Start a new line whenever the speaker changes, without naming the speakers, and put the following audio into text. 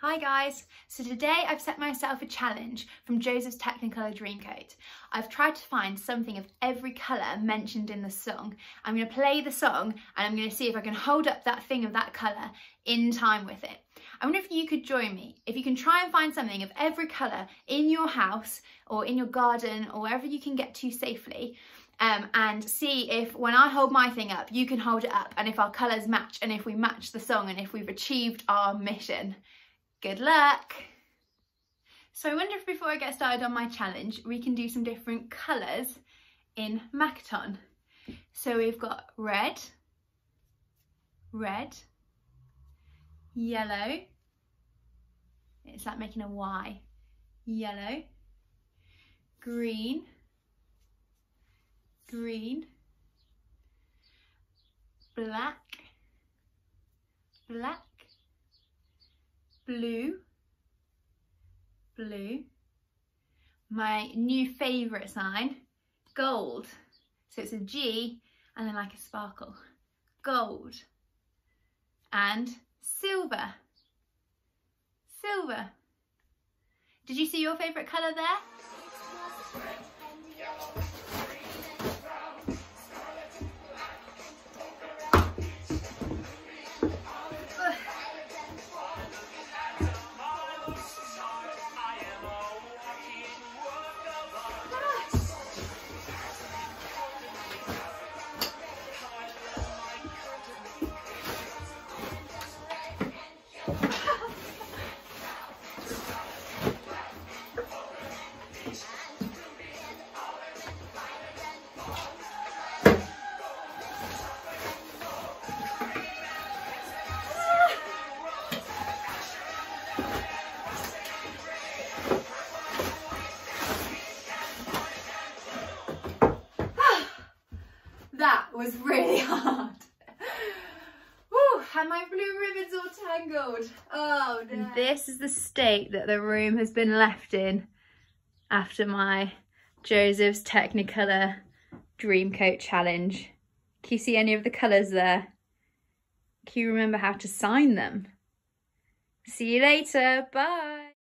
Hi guys, so today I've set myself a challenge from Joseph's Technicolor Dreamcoat. I've tried to find something of every colour mentioned in the song. I'm going to play the song and I'm going to see if I can hold up that thing of that colour in time with it. I wonder if you could join me, if you can try and find something of every colour in your house or in your garden or wherever you can get to safely um, and see if when I hold my thing up, you can hold it up and if our colours match and if we match the song and if we've achieved our mission. Good luck! So I wonder if before I get started on my challenge, we can do some different colours in Makaton. So we've got red, red, yellow, it's like making a Y, yellow, green, green, black, black, blue, blue. My new favourite sign, gold. So it's a G and then like a sparkle. Gold. And silver. Silver. Did you see your favourite colour there? Was really hard. Woo, and my blue ribbons all tangled. Oh no. This is the state that the room has been left in after my Joseph's Technicolor Dreamcoat Challenge. Can you see any of the colours there? Can you remember how to sign them? See you later. Bye.